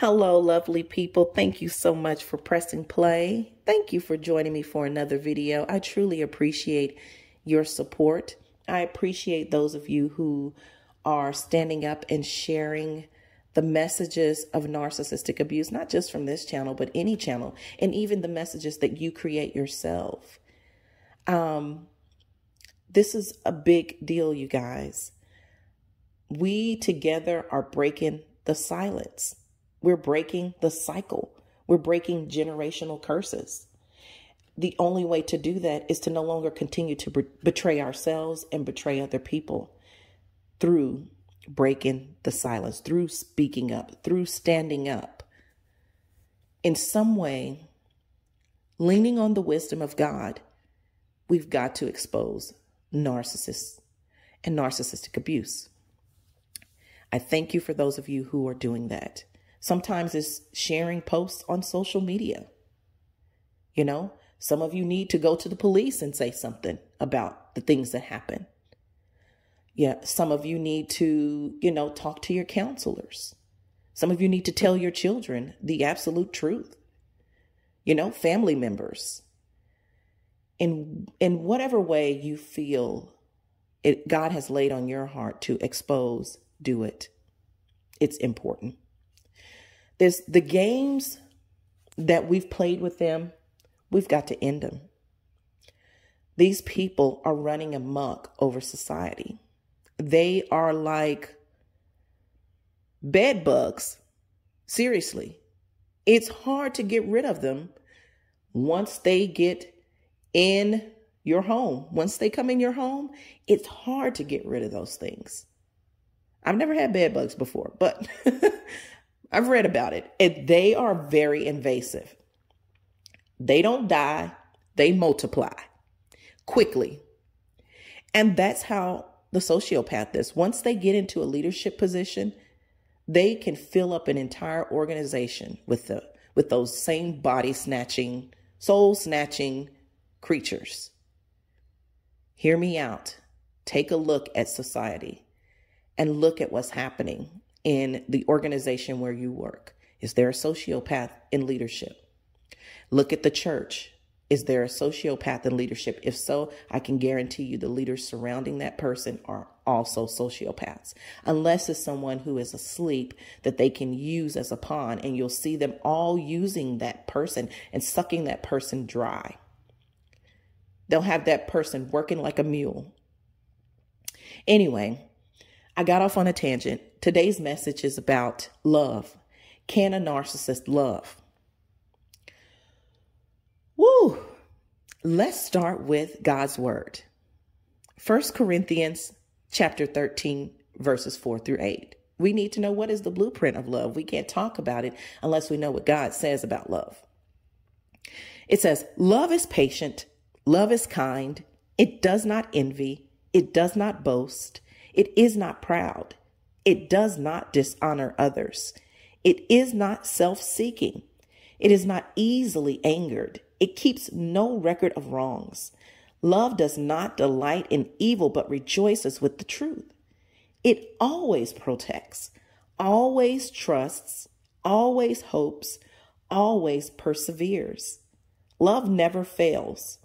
Hello, lovely people. Thank you so much for pressing play. Thank you for joining me for another video. I truly appreciate your support. I appreciate those of you who are standing up and sharing the messages of narcissistic abuse, not just from this channel, but any channel, and even the messages that you create yourself. Um, this is a big deal, you guys. We together are breaking the silence. We're breaking the cycle. We're breaking generational curses. The only way to do that is to no longer continue to betray ourselves and betray other people through breaking the silence, through speaking up, through standing up. In some way, leaning on the wisdom of God, we've got to expose narcissists and narcissistic abuse. I thank you for those of you who are doing that. Sometimes it's sharing posts on social media. You know, some of you need to go to the police and say something about the things that happen. Yeah, some of you need to, you know, talk to your counselors. Some of you need to tell your children the absolute truth. You know, family members. In in whatever way you feel it God has laid on your heart to expose, do it. It's important. There's the games that we've played with them, we've got to end them. These people are running amok over society. They are like bed bugs. Seriously. It's hard to get rid of them once they get in your home. Once they come in your home, it's hard to get rid of those things. I've never had bed bugs before, but I've read about it. And they are very invasive. They don't die, they multiply quickly. And that's how the sociopath is. Once they get into a leadership position, they can fill up an entire organization with the with those same body snatching, soul snatching creatures. Hear me out. Take a look at society and look at what's happening in the organization where you work. Is there a sociopath in leadership? Look at the church. Is there a sociopath in leadership? If so, I can guarantee you the leaders surrounding that person are also sociopaths, unless it's someone who is asleep that they can use as a pawn, and you'll see them all using that person and sucking that person dry. They'll have that person working like a mule. Anyway, I got off on a tangent. Today's message is about love. Can a narcissist love? Woo! Let's start with God's word. First Corinthians chapter 13 verses 4 through 8. We need to know what is the blueprint of love. We can't talk about it unless we know what God says about love. It says, Love is patient, love is kind, it does not envy, it does not boast, it is not proud, it does not dishonor others, it is not self seeking, it is not easily angered. It keeps no record of wrongs. Love does not delight in evil, but rejoices with the truth. It always protects, always trusts, always hopes, always perseveres. Love never fails.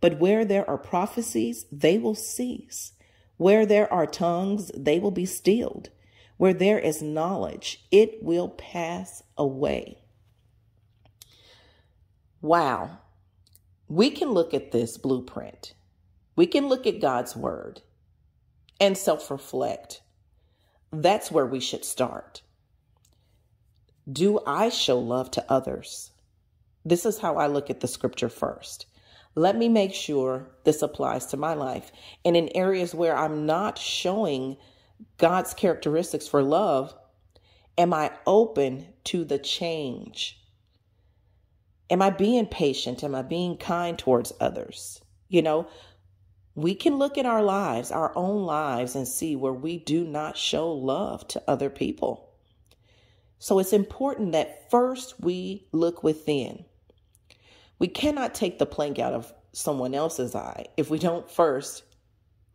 But where there are prophecies, they will cease. Where there are tongues, they will be stilled. Where there is knowledge, it will pass away. Wow. We can look at this blueprint. We can look at God's word and self reflect. That's where we should start. Do I show love to others? This is how I look at the scripture first. Let me make sure this applies to my life. And in areas where I'm not showing God's characteristics for love, am I open to the change? Am I being patient? Am I being kind towards others? You know, we can look at our lives, our own lives, and see where we do not show love to other people. So it's important that first we look within. We cannot take the plank out of someone else's eye if we don't first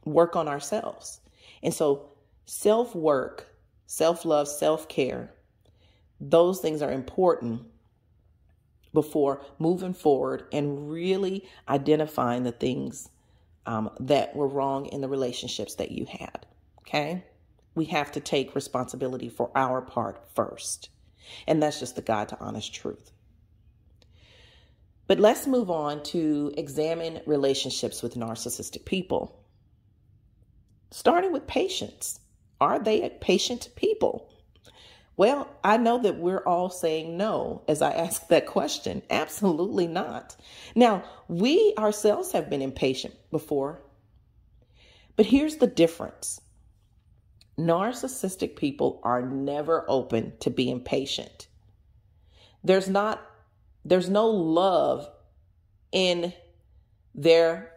work on ourselves. And so, self work, self love, self care, Those things are important before moving forward and really identifying the things um, that were wrong in the relationships that you had. Okay? We have to take responsibility for our part first. And that's just the God to honest truth. But let's move on to examine relationships with narcissistic people. Starting with patients. Are they patient people? Well, I know that we're all saying no as I ask that question. Absolutely not. Now, we ourselves have been impatient before. But here's the difference narcissistic people are never open to being patient. There's not, there's no love in their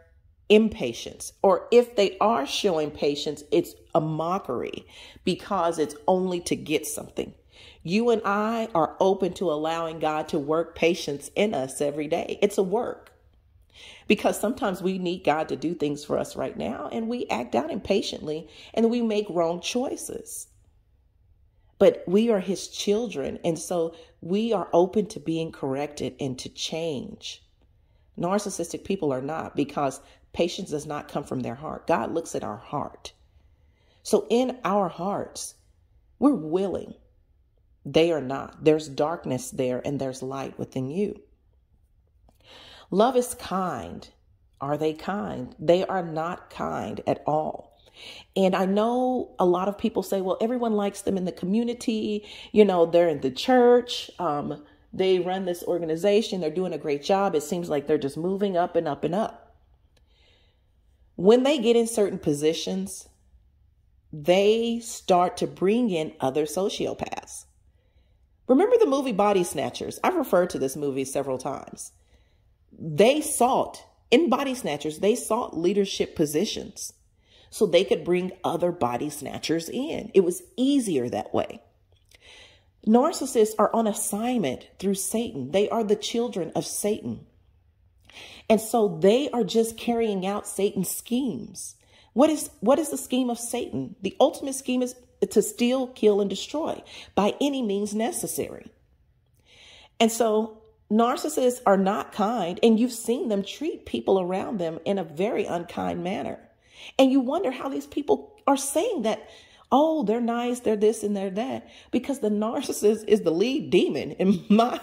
impatience. Or if they are showing patience, it's a mockery because it's only to get something. You and I are open to allowing God to work patience in us every day. It's a work because sometimes we need God to do things for us right now and we act out impatiently and we make wrong choices. But we are his children, and so we are open to being corrected and to change. Narcissistic people are not because patience does not come from their heart. God looks at our heart. So in our hearts, we're willing. They are not. There's darkness there and there's light within you. Love is kind. Are they kind? They are not kind at all. And I know a lot of people say, well, everyone likes them in the community. You know, they're in the church. Um, they run this organization. They're doing a great job. It seems like they're just moving up and up and up. When they get in certain positions, they start to bring in other sociopaths. Remember the movie Body Snatchers? I've referred to this movie several times they sought, in body snatchers, they sought leadership positions so they could bring other body snatchers in. It was easier that way. Narcissists are on assignment through Satan. They are the children of Satan. And so they are just carrying out Satan's schemes. What is what is the scheme of Satan? The ultimate scheme is to steal, kill, and destroy by any means necessary. And so Narcissists are not kind, and you've seen them treat people around them in a very unkind manner. And you wonder how these people are saying that, oh, they're nice, they're this and they're that, because the narcissist is the lead demon, in my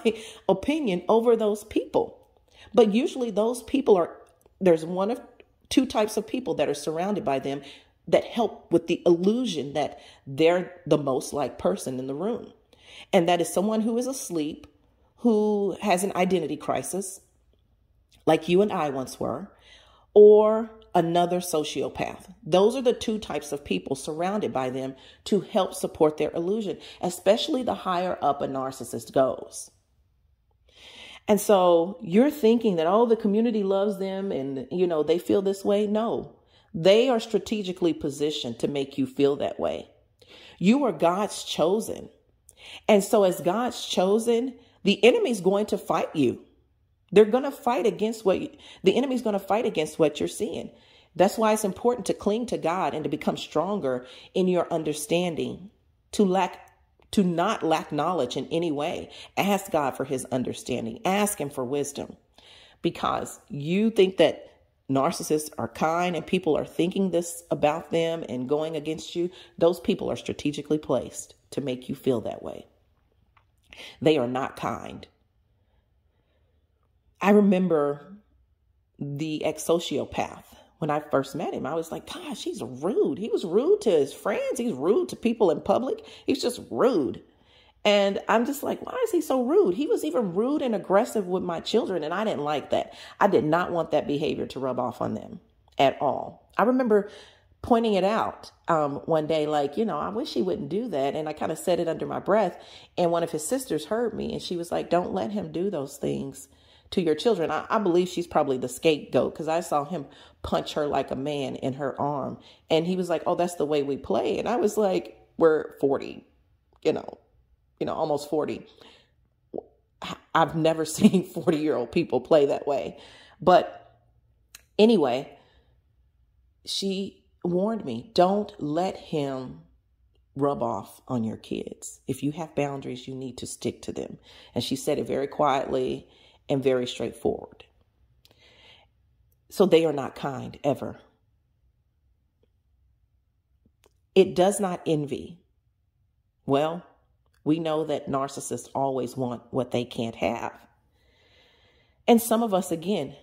opinion, over those people. But usually those people are, there's one of two types of people that are surrounded by them that help with the illusion that they're the most like person in the room. And that is someone who is asleep who has an identity crisis, like you and I once were, or another sociopath. Those are the two types of people surrounded by them to help support their illusion, especially the higher up a narcissist goes. And so you're thinking that, oh, the community loves them and, you know, they feel this way. No, they are strategically positioned to make you feel that way. You are God's chosen. And so, as God's chosen, the enemy's going to fight you. They're going to fight against what you, the enemy's going to fight against what you're seeing. That's why it's important to cling to God and to become stronger in your understanding, to lack to not lack knowledge in any way. Ask God for his understanding. Ask him for wisdom. Because you think that narcissists are kind and people are thinking this about them and going against you, those people are strategically placed to make you feel that way. They are not kind. I remember the ex sociopath when I first met him. I was like, gosh, he's rude. He was rude to his friends. He's rude to people in public. He's just rude. And I'm just like, why is he so rude? He was even rude and aggressive with my children, and I didn't like that. I did not want that behavior to rub off on them at all. I remember pointing it out um, one day, like, you know, I wish he wouldn't do that. And I kind of said it under my breath. And one of his sisters heard me and she was like, don't let him do those things to your children. I, I believe she's probably the scapegoat because I saw him punch her like a man in her arm. And he was like, oh, that's the way we play. And I was like, we're 40, you know, you know, almost 40. I've never seen 40 year old people play that way. But anyway, she warned me don't let him rub off on your kids. If you have boundaries, you need to stick to them. And she said it very quietly and very straightforward. So they are not kind ever. It does not envy. Well, we know that narcissists always want what they can't have. And some of us, again,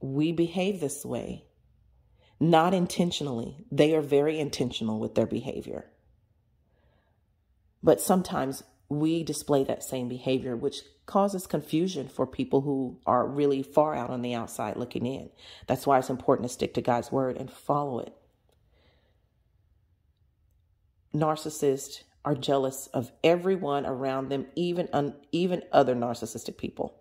we behave this way, not intentionally. They are very intentional with their behavior. But sometimes we display that same behavior, which causes confusion for people who are really far out on the outside looking in. That's why it's important to stick to God's word and follow it. Narcissists are jealous of everyone around them, even un, even other narcissistic people.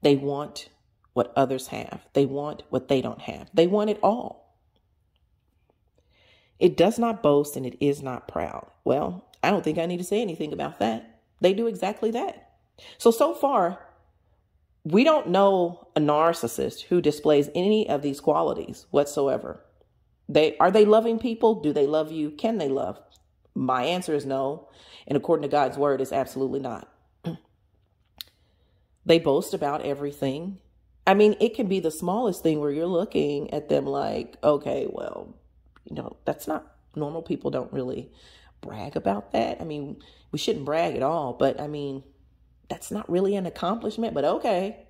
They want what others have. They want what they don't have. They want it all. It does not boast and it is not proud. Well, I don't think I need to say anything about that. They do exactly that. So, so far, we don't know a narcissist who displays any of these qualities whatsoever. They are they loving people? Do they love you? Can they love? My answer is no. And according to God's word, it's absolutely not. they boast about everything. I mean, it can be the smallest thing where you're looking at them like, okay, well, you know, that's not normal people don't really brag about that. I mean, we shouldn't brag at all, but I mean, that's not really an accomplishment, but okay.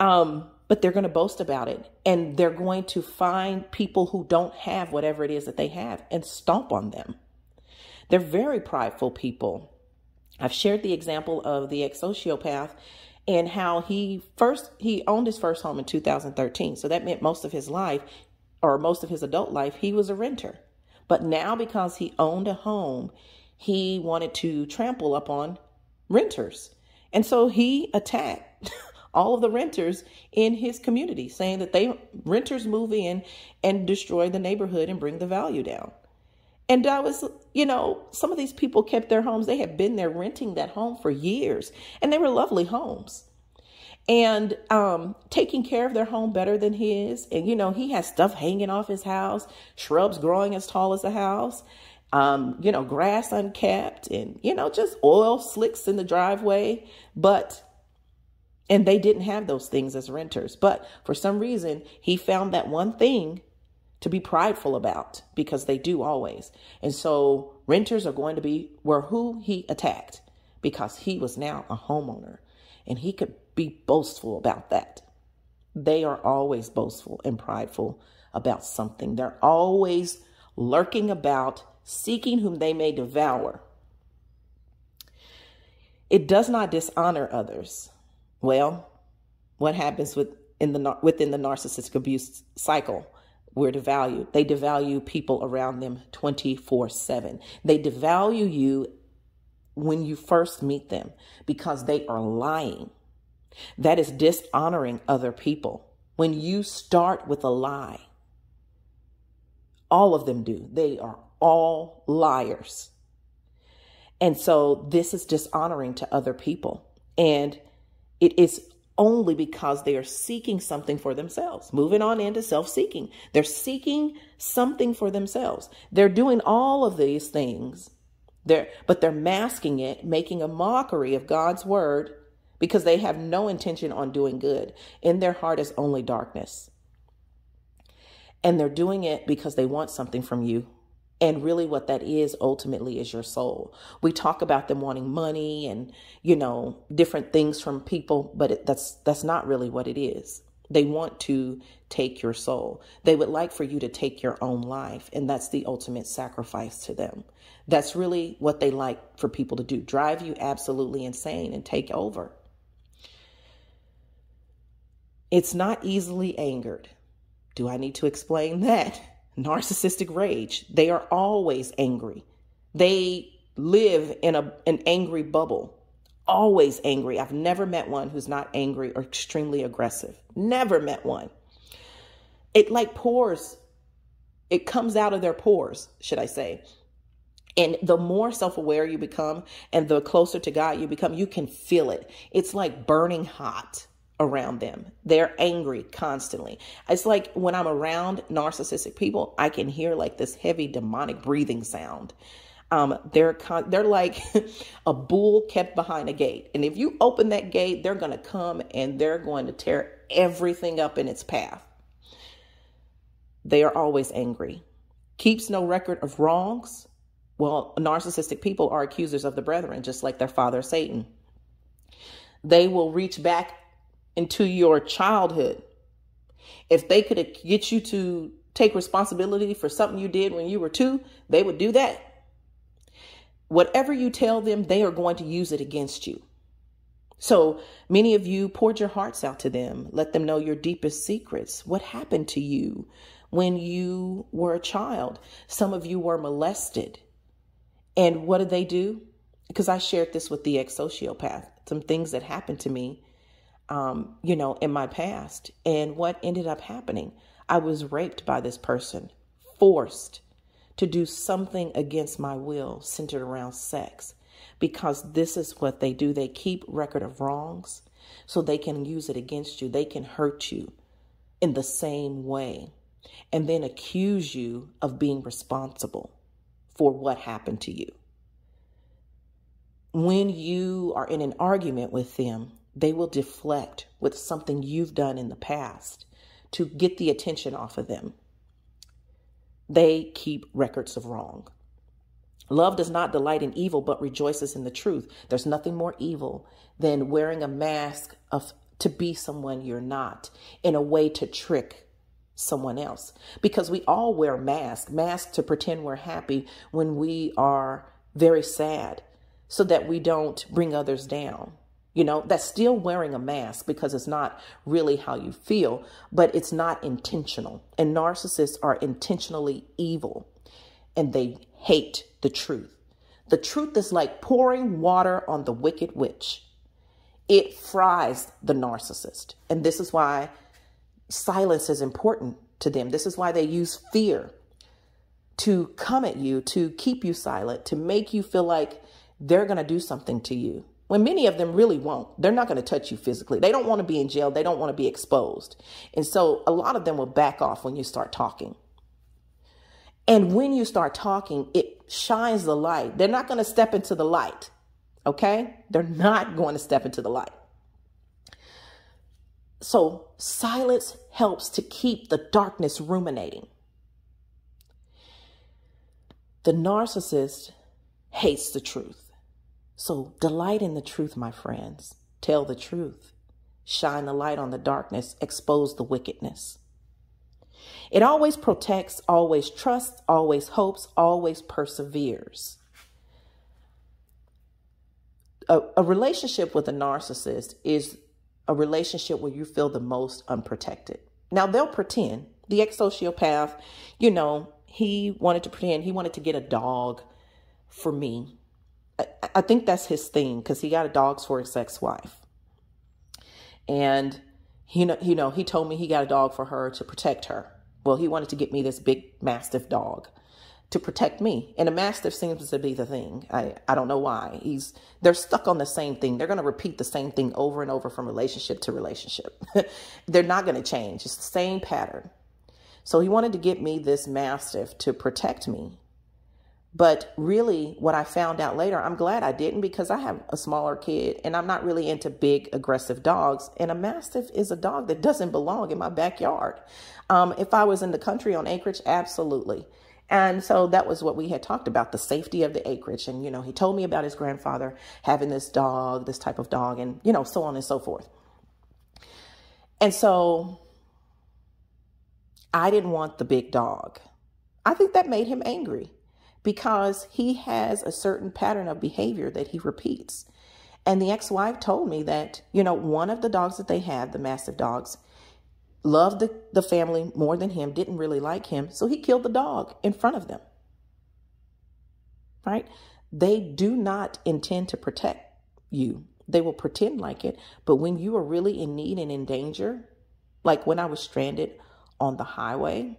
Um, but they're going to boast about it and they're going to find people who don't have whatever it is that they have and stomp on them. They're very prideful people. I've shared the example of the ex-sociopath and how he first he owned his first home in 2013. So that meant most of his life or most of his adult life he was a renter. But now because he owned a home, he wanted to trample upon renters. And so he attacked all of the renters in his community, saying that they renters move in and destroy the neighborhood and bring the value down. And I was, you know, some of these people kept their homes. They had been there renting that home for years, and they were lovely homes. And um, taking care of their home better than his. And, you know, he has stuff hanging off his house, shrubs growing as tall as the house, um, you know, grass unkept, and, you know, just oil slicks in the driveway. But and they didn't have those things as renters. But for some reason, he found that one thing to be prideful about because they do always. And so renters are going to be were who he attacked because he was now a homeowner and he could be boastful about that. They are always boastful and prideful about something. They're always lurking about, seeking whom they may devour. It does not dishonor others. Well, what happens with in the within the narcissistic abuse cycle? we're devalued. They devalue people around them 24 7. They devalue you when you first meet them because they are lying. That is dishonoring other people. When you start with a lie, all of them do. They are all liars. And so this is dishonoring to other people. And it is only because they are seeking something for themselves. Moving on into self seeking. They're seeking something for themselves. They're doing all of these things. They're, but they're masking it, making a mockery of God's word because they have no intention on doing good. In their heart is only darkness. And they're doing it because they want something from you and really what that is ultimately is your soul. We talk about them wanting money and, you know, different things from people, but it, that's that's not really what it is. They want to take your soul. They would like for you to take your own life, and that's the ultimate sacrifice to them. That's really what they like for people to do. Drive you absolutely insane and take over. It's not easily angered. Do I need to explain that? Narcissistic rage. They are always angry. They live in a, an angry bubble, always angry. I've never met one who's not angry or extremely aggressive. Never met one. It like pours, it comes out of their pores, should I say. And the more self aware you become and the closer to God you become, you can feel it. It's like burning hot around them. They're angry constantly. It's like when I'm around narcissistic people, I can hear like this heavy demonic breathing sound. Um, they're con- they're like a bull kept behind a gate, and if you open that gate, they're going to come and they're going to tear everything up in its path. They are always angry, keeps no record of wrongs. Well, narcissistic people are accusers of the brethren, just like their father Satan. They will reach back into your childhood. If they could get you to take responsibility for something you did when you were two, they would do that. Whatever you tell them, they are going to use it against you. So many of you poured your hearts out to them. Let them know your deepest secrets. What happened to you when you were a child? Some of you were molested. And what did they do? Because I shared this with the ex sociopath, some things that happened to me, um, you know, in my past. And what ended up happening? I was raped by this person, forced to do something against my will centered around sex because this is what they do. They keep record of wrongs so they can use it against you. They can hurt you in the same way and then accuse you of being responsible for what happened to you. When you are in an argument with them, they will deflect with something you've done in the past to get the attention off of them. They keep records of wrong. Love does not delight in evil, but rejoices in the truth. There's nothing more evil than wearing a mask of to be someone you're not in a way to trick someone else. Because we all wear masks, masks to pretend we're happy when we are very sad, so that we don't bring others down. You know, that's still wearing a mask because it's not really how you feel, but it's not intentional. And narcissists are intentionally evil and they hate the truth. The truth is like pouring water on the wicked witch. It fries the narcissist. And this is why silence is important to them. This is why they use fear to come at you, to keep you silent, to make you feel like they're going to do something to you when many of them really won't. They're not going to touch you physically. They don't want to be in jail. They don't want to be exposed. And so a lot of them will back off when you start talking. And when you start talking, it shines the light. They're not going to step into the light. Okay? They're not going to step into the light. So silence helps to keep the darkness ruminating. The narcissist hates the truth. So delight in the truth, my friends. Tell the truth. Shine the light on the darkness. Expose the wickedness. It always protects, always trusts, always hopes, always perseveres. A, a, relationship with a narcissist is a relationship where you feel the most unprotected. Now, they'll pretend. The ex sociopath, you know, he wanted to pretend, he wanted to get a dog for me I think that's his thing because he got a dogs for his ex-wife. And you know, you know, he told me he got a dog for her to protect her. Well, he wanted to get me this big mastiff dog to protect me. And a mastiff seems to be the thing. I, I don't know why. He's they're stuck on the same thing. They're gonna repeat the same thing over and over from relationship to relationship. they're not gonna change. It's the same pattern. So he wanted to get me this mastiff to protect me. But really, what I found out later, I'm glad I didn't because I have a smaller kid and I'm not really into big, aggressive dogs. And a Mastiff is a dog that doesn't belong in my backyard. Um, if I was in the country on acreage, absolutely. And so that was what we had talked about the safety of the acreage. And, you know, he told me about his grandfather having this dog, this type of dog, and, you know, so on and so forth. And so I didn't want the big dog. I think that made him angry because he has a certain pattern of behavior that he repeats. And the ex wife told me that, you know, one of the dogs that they had, the mastiff dogs, loved the, the family more than him, didn't really like him. So he killed the dog in front of them. Right? They do not intend to protect you. They will pretend like it. But when you are really in need and in danger, like when I was stranded on the highway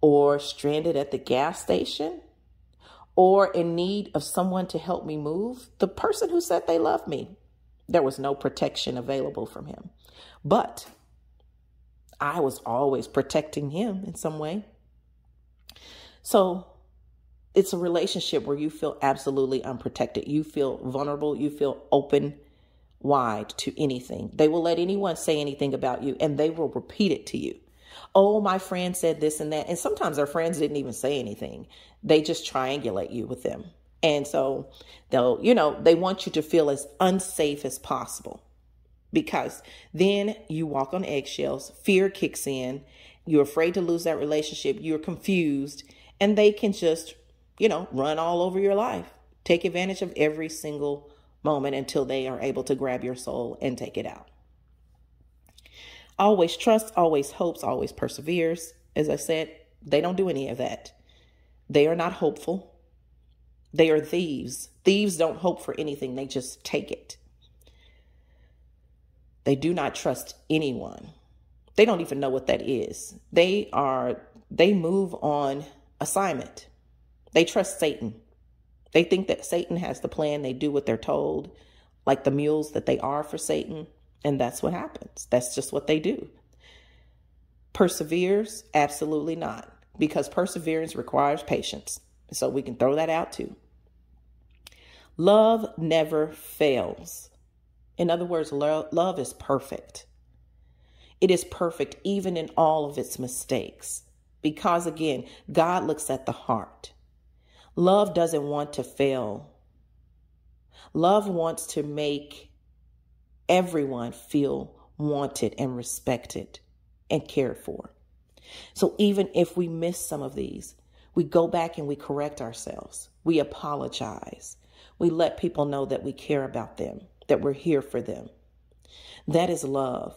or stranded at the gas station, or in need of someone to help me move, the person who said they love me There was no protection available from him. But I was always protecting him in some way. So it's a relationship where you feel absolutely unprotected. You feel vulnerable. You feel open wide to anything. They will let anyone say anything about you and they will repeat it to you. Oh, my friend said this and that. And sometimes their friends didn't even say anything. They just triangulate you with them. And so they'll, you know, they want you to feel as unsafe as possible because then you walk on eggshells, fear kicks in, you're afraid to lose that relationship, you're confused, and they can just, you know, run all over your life, take advantage of every single moment until they are able to grab your soul and take it out. Always trust, always hopes, always perseveres. As I said, they don't do any of that. They are not hopeful. They are thieves. Thieves don't hope for anything, they just take it. They do not trust anyone. They don't even know what that is. They are, they move on assignment. They trust Satan. They think that Satan has the plan. They do what they're told, like the mules that they are for Satan. And that's what happens. That's just what they do. Perseveres? Absolutely not, because perseverance requires patience. So we can throw that out too. Love never fails. In other words, lo- love is perfect. It is perfect even in all of its mistakes. Because again, God looks at the heart. Love doesn't want to fail. Love wants to make everyone feel wanted and respected and cared for. So even if we miss some of these, we go back and we correct ourselves. We apologize. We let people know that we care about them that we're here for them. That is love.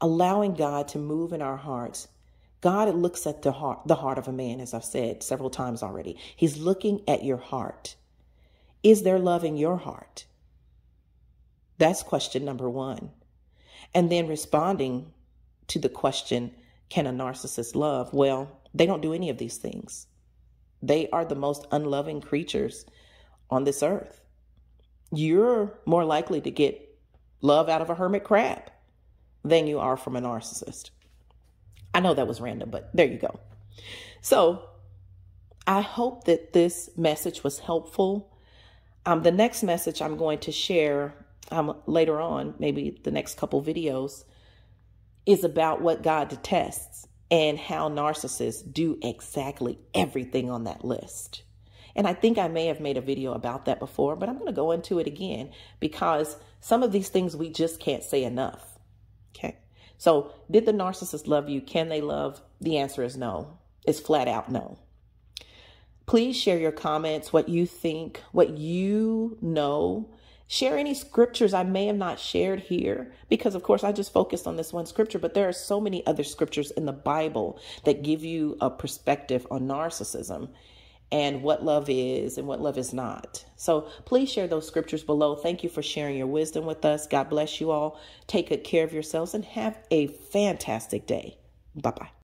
Allowing God to move in our hearts. God looks at the heart, the heart of a man, as I've said several times already. He's looking at your heart. Is there love in your heart? That's question number one. And then responding to the question, can a narcissist love? Well, they don't do any of these things. They are the most unloving creatures on this earth you're more likely to get love out of a hermit crab than you are from a narcissist. I know that was random, but there you go. So I hope that this message was helpful. Um, the next message I'm going to share um, later on, maybe the next couple videos, is about what God detests and how narcissists do exactly everything on that list. And I think I may have made a video about that before, but I'm going to go into it again because some of these things we just can't say enough. Okay. So did the narcissist love you? Can they love? The answer is no. It's flat out no. Please share your comments, what you think, what you know. Share any scriptures I may have not shared here because, of course, I just focused on this one scripture, but there are so many other scriptures in the Bible that give you a perspective on narcissism and what love is and what love is not. So please share those scriptures below. Thank you for sharing your wisdom with us. God bless you all. Take good care of yourselves and have a fantastic day. Bye bye.